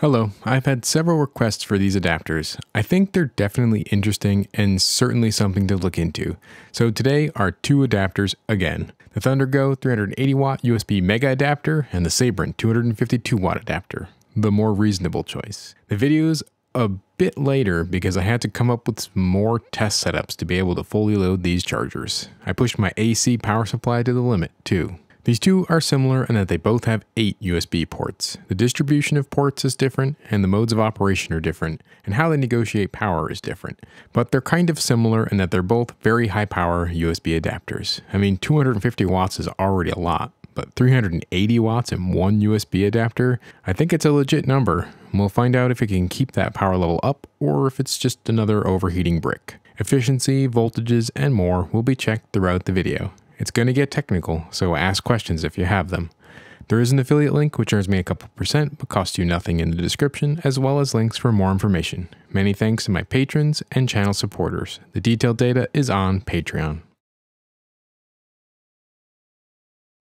Hello, I've had several requests for these adapters. I think they're definitely interesting and certainly something to look into. So today are two adapters again. The ThunderGo 380 watt USB Mega adapter and the Sabrent 252 watt adapter. The more reasonable choice. The video's a bit later because I had to come up with some more test setups to be able to fully load these chargers. I pushed my AC power supply to the limit too. These two are similar in that they both have 8 USB ports. The distribution of ports is different, and the modes of operation are different, and how they negotiate power is different. But they're kind of similar in that they're both very high power USB adapters. I mean, 250 watts is already a lot, but 380 watts in one USB adapter, I think it's a legit number. We'll find out if it can keep that power level up or if it's just another overheating brick. Efficiency, voltages, and more will be checked throughout the video. It's going to get technical, so ask questions if you have them. There is an affiliate link which earns me a couple percent but costs you nothing in the description, as well as links for more information. Many thanks to my patrons and channel supporters. The detailed data is on Patreon.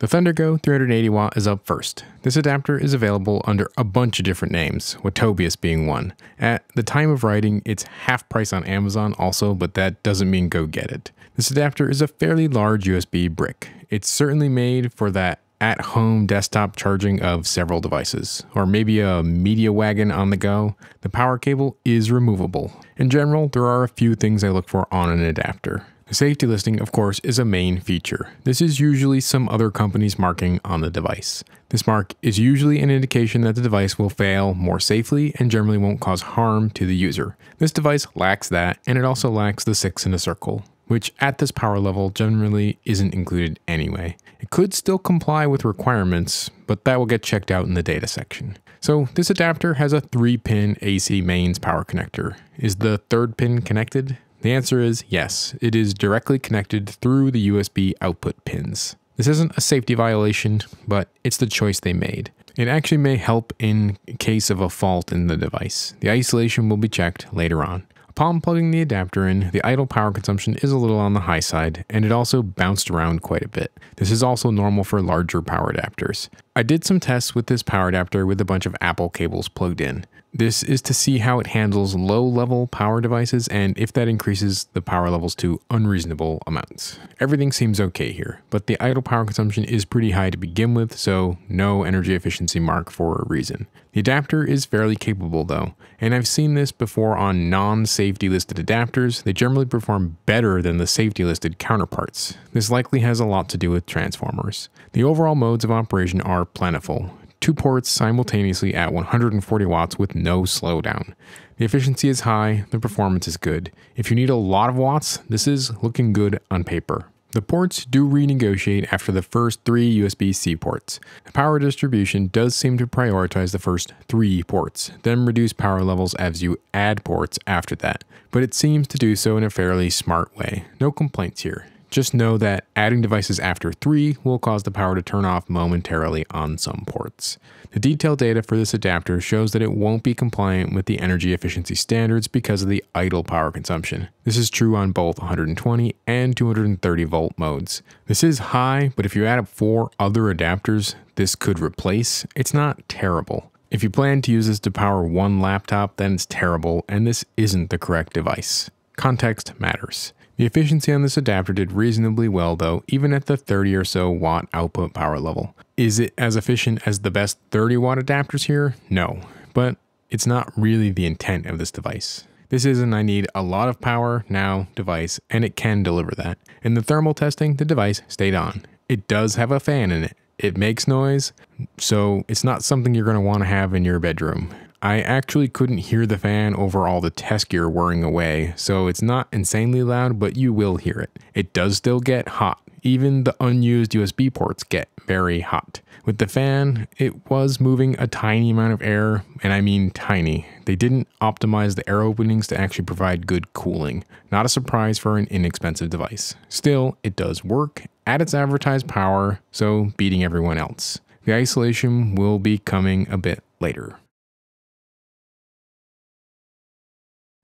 The ThunderGo 380 watt is up first. This adapter is available under a bunch of different names, Watobius being one. At the time of writing, it's half price on Amazon also, but that doesn't mean go get it. This adapter is a fairly large USB brick. It's certainly made for that at-home desktop charging of several devices, or maybe a media wagon on the go. The power cable is removable. In general, there are a few things I look for on an adapter. The safety listing, of course, is a main feature. This is usually some other company's marking on the device. This mark is usually an indication that the device will fail more safely and generally won't cause harm to the user. This device lacks that, and it also lacks the 6 in a circle which at this power level generally isn't included anyway. It could still comply with requirements, but that will get checked out in the data section. So this adapter has a 3-pin AC mains power connector. Is the third pin connected? The answer is yes, it is directly connected through the USB output pins. This isn't a safety violation, but it's the choice they made. It actually may help in case of a fault in the device. The isolation will be checked later on. Upon plugging the adapter in, the idle power consumption is a little on the high side, and it also bounced around quite a bit. This is also normal for larger power adapters. I did some tests with this power adapter with a bunch of Apple cables plugged in. This is to see how it handles low level power devices and if that increases the power levels to unreasonable amounts. Everything seems okay here, but the idle power consumption is pretty high to begin with, so no energy efficiency mark for a reason. The adapter is fairly capable though, and I've seen this before on non-safety listed adapters. They generally perform better than the safety listed counterparts. This likely has a lot to do with transformers. The overall modes of operation are plentiful two ports simultaneously at 140 watts with no slowdown. The efficiency is high, the performance is good. If you need a lot of watts, this is looking good on paper. The ports do renegotiate after the first three USB-C ports. The power distribution does seem to prioritize the first three ports, then reduce power levels as you add ports after that, but it seems to do so in a fairly smart way. No complaints here. Just know that adding devices after 3 will cause the power to turn off momentarily on some ports. The detailed data for this adapter shows that it won't be compliant with the energy efficiency standards because of the idle power consumption. This is true on both 120 and 230 volt modes. This is high, but if you add up four other adapters this could replace, it's not terrible. If you plan to use this to power one laptop, then it's terrible, and this isn't the correct device. Context matters. The efficiency on this adapter did reasonably well though, even at the 30 or so watt output power level. Is it as efficient as the best 30 watt adapters here? No, but it's not really the intent of this device. This is an I need a lot of power now device, and it can deliver that. In the thermal testing, the device stayed on. It does have a fan in it. It makes noise, so it's not something you're going to want to have in your bedroom. I actually couldn't hear the fan over all the test gear whirring away, so it's not insanely loud, but you will hear it. It does still get hot. Even the unused USB ports get very hot. With the fan, it was moving a tiny amount of air, and I mean tiny. They didn't optimize the air openings to actually provide good cooling. Not a surprise for an inexpensive device. Still, it does work at its advertised power, so beating everyone else. The isolation will be coming a bit later.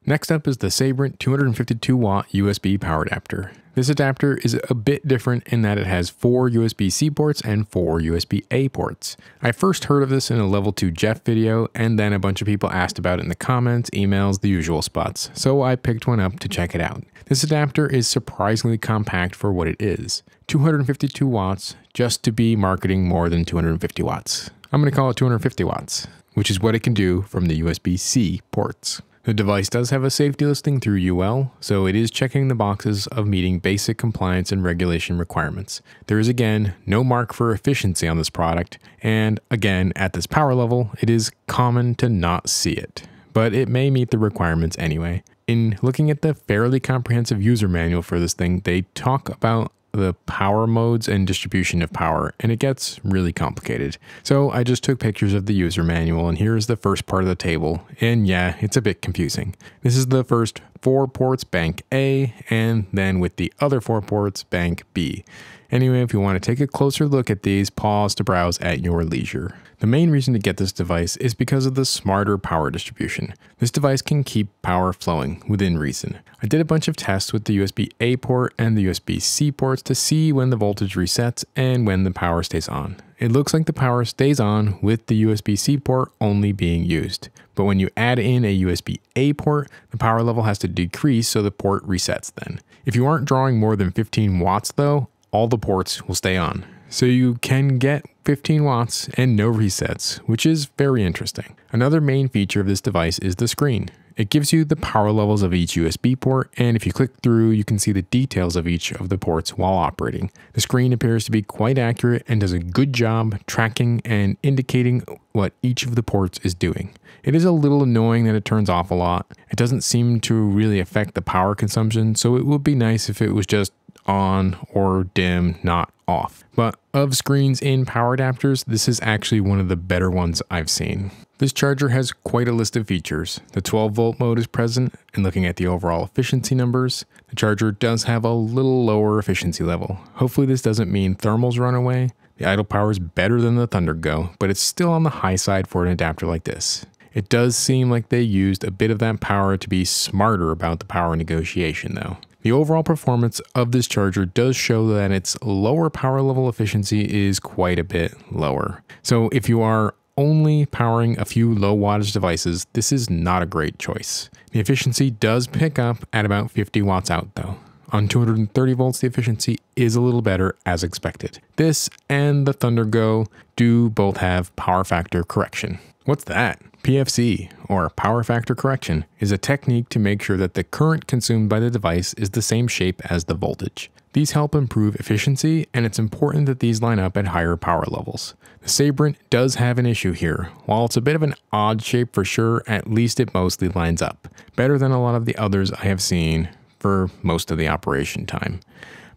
Next up is the Sabrent 252 watt USB power adapter. This adapter is a bit different in that it has four USB-C ports and four USB-A ports. I first heard of this in a level 2 Jeff video and then a bunch of people asked about it in the comments, emails, the usual spots, so I picked one up to check it out. This adapter is surprisingly compact for what it is. 252 watts just to be marketing more than 250 watts. I'm going to call it 250 watts, which is what it can do from the USB-C ports. The device does have a safety listing through UL, so it is checking the boxes of meeting basic compliance and regulation requirements. There is again no mark for efficiency on this product, and again, at this power level, it is common to not see it, but it may meet the requirements anyway. In looking at the fairly comprehensive user manual for this thing, they talk about the power modes and distribution of power, and it gets really complicated. So I just took pictures of the user manual, and here's the first part of the table, and yeah, it's a bit confusing. This is the first four ports bank A, and then with the other four ports bank B. Anyway, if you want to take a closer look at these, pause to browse at your leisure. The main reason to get this device is because of the smarter power distribution. This device can keep power flowing within reason. I did a bunch of tests with the USB-A port and the USB-C ports to see when the voltage resets and when the power stays on. It looks like the power stays on with the USB-C port only being used. But when you add in a USB-A port, the power level has to decrease so the port resets then. If you aren't drawing more than 15 watts though, all the ports will stay on. So you can get 15 watts and no resets, which is very interesting. Another main feature of this device is the screen. It gives you the power levels of each USB port, and if you click through, you can see the details of each of the ports while operating. The screen appears to be quite accurate and does a good job tracking and indicating what each of the ports is doing. It is a little annoying that it turns off a lot. It doesn't seem to really affect the power consumption, so it would be nice if it was just on or dim, not off. But of screens in power adapters, this is actually one of the better ones I've seen. This charger has quite a list of features. The 12 volt mode is present, and looking at the overall efficiency numbers, the charger does have a little lower efficiency level. Hopefully this doesn't mean thermals run away. The idle power is better than the ThunderGo, but it's still on the high side for an adapter like this. It does seem like they used a bit of that power to be smarter about the power negotiation though. The overall performance of this charger does show that its lower power level efficiency is quite a bit lower. So if you are only powering a few low wattage devices, this is not a great choice. The efficiency does pick up at about 50 watts out though. On 230 volts, the efficiency is a little better as expected. This and the ThunderGo do both have power factor correction. What's that? PFC, or power factor correction, is a technique to make sure that the current consumed by the device is the same shape as the voltage. These help improve efficiency, and it's important that these line up at higher power levels. The Sabrent does have an issue here. While it's a bit of an odd shape for sure, at least it mostly lines up. Better than a lot of the others I have seen for most of the operation time.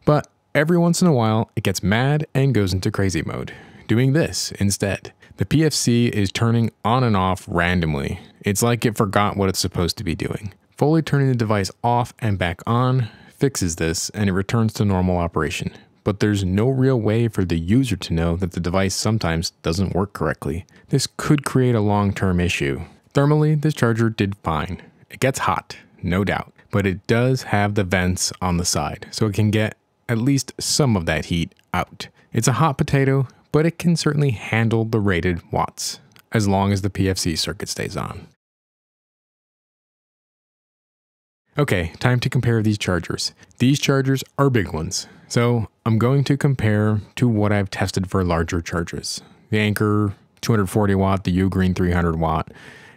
But every once in a while, it gets mad and goes into crazy mode, doing this instead. The PFC is turning on and off randomly. It's like it forgot what it's supposed to be doing. Fully turning the device off and back on fixes this and it returns to normal operation. But there's no real way for the user to know that the device sometimes doesn't work correctly. This could create a long-term issue. Thermally, this charger did fine. It gets hot, no doubt, but it does have the vents on the side, so it can get at least some of that heat out. It's a hot potato, but it can certainly handle the rated watts, as long as the PFC circuit stays on. Okay, time to compare these chargers. These chargers are big ones, so I'm going to compare to what I've tested for larger chargers. The Anker 240 watt, the Ugreen 300 watt,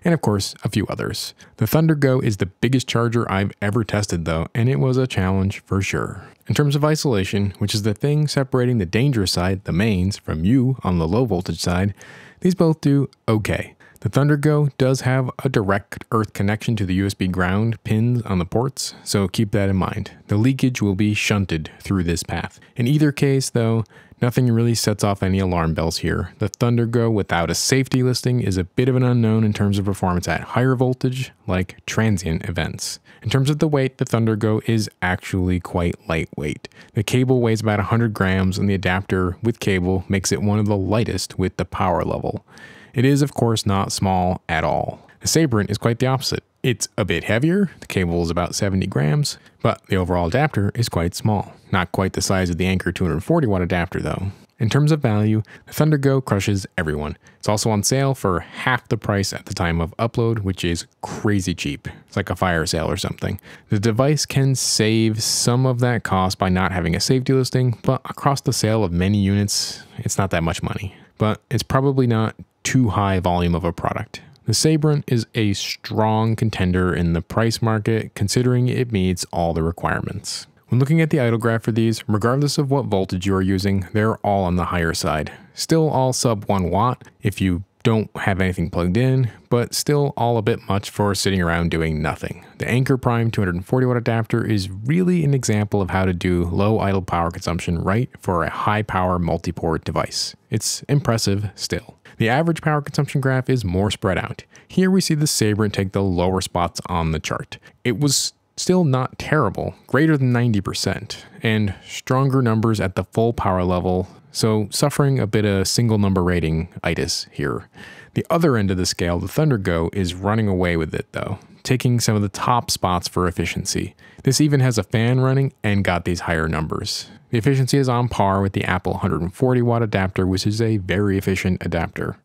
and of course, a few others. The ThunderGo is the biggest charger I've ever tested though, and it was a challenge for sure. In terms of isolation, which is the thing separating the dangerous side, the mains, from you on the low voltage side, these both do okay. The ThunderGo does have a direct earth connection to the USB ground pins on the ports, so keep that in mind. The leakage will be shunted through this path. In either case, though, Nothing really sets off any alarm bells here. The ThunderGo without a safety listing is a bit of an unknown in terms of performance at higher voltage, like transient events. In terms of the weight, the ThunderGo is actually quite lightweight. The cable weighs about 100 grams and the adapter with cable makes it one of the lightest with the power level. It is of course not small at all. The Sabrent is quite the opposite. It's a bit heavier, the cable is about 70 grams, but the overall adapter is quite small. Not quite the size of the Anker 240 watt adapter though. In terms of value, the ThunderGo crushes everyone. It's also on sale for half the price at the time of upload, which is crazy cheap. It's like a fire sale or something. The device can save some of that cost by not having a safety listing, but across the sale of many units, it's not that much money. But it's probably not too high volume of a product. The Sabrent is a strong contender in the price market considering it meets all the requirements. When looking at the idle graph for these, regardless of what voltage you are using, they're all on the higher side. Still all sub 1 watt if you don't have anything plugged in, but still all a bit much for sitting around doing nothing. The Anker Prime 240 watt adapter is really an example of how to do low idle power consumption right for a high power multi-port device. It's impressive still. The average power consumption graph is more spread out. Here we see the Sabrent take the lower spots on the chart. It was still not terrible, greater than 90%, and stronger numbers at the full power level, so suffering a bit of single number rating itis here. The other end of the scale, the ThunderGo, is running away with it though, taking some of the top spots for efficiency. This even has a fan running and got these higher numbers. The efficiency is on par with the Apple 140 watt adapter, which is a very efficient adapter.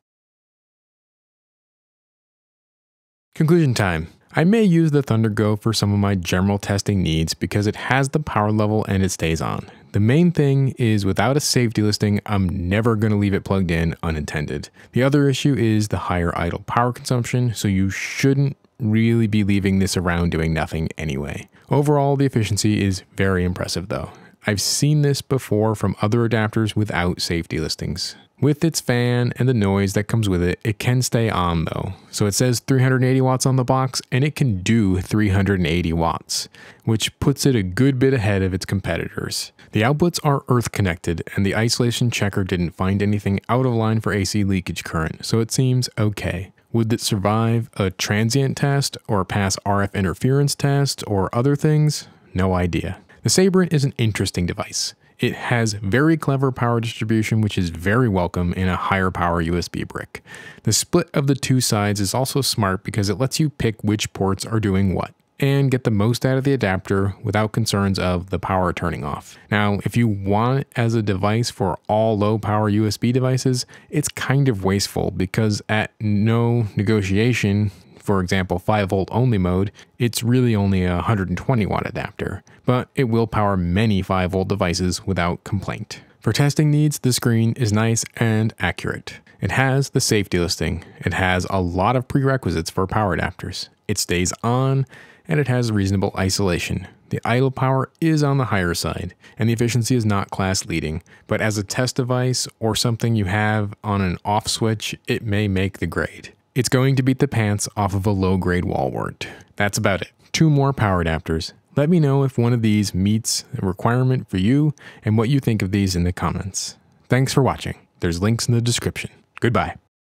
Conclusion time. I may use the ThunderGo for some of my general testing needs because it has the power level and it stays on. The main thing is without a safety listing, I'm never going to leave it plugged in unintended. The other issue is the higher idle power consumption, so you shouldn't really be leaving this around doing nothing anyway. Overall, the efficiency is very impressive though. I've seen this before from other adapters without safety listings. With its fan and the noise that comes with it, it can stay on though. So it says 380 watts on the box and it can do 380 watts, which puts it a good bit ahead of its competitors. The outputs are earth connected and the isolation checker didn't find anything out of line for AC leakage current, so it seems okay. Would it survive a transient test or pass RF interference test or other things? No idea. The Sabrent is an interesting device. It has very clever power distribution, which is very welcome in a higher power USB brick. The split of the two sides is also smart because it lets you pick which ports are doing what and get the most out of the adapter without concerns of the power turning off. Now, if you want it as a device for all low power USB devices, it's kind of wasteful because at no negotiation, for example 5 volt only mode, it's really only a 120 watt adapter, but it will power many 5 volt devices without complaint. For testing needs, the screen is nice and accurate. It has the safety listing, it has a lot of prerequisites for power adapters, it stays on, and it has reasonable isolation. The idle power is on the higher side, and the efficiency is not class leading, but as a test device or something you have on an off switch, it may make the grade. It's going to beat the pants off of a low grade wall wart. That's about it. Two more power adapters. Let me know if one of these meets a requirement for you and what you think of these in the comments. Thanks for watching. There's links in the description. Goodbye.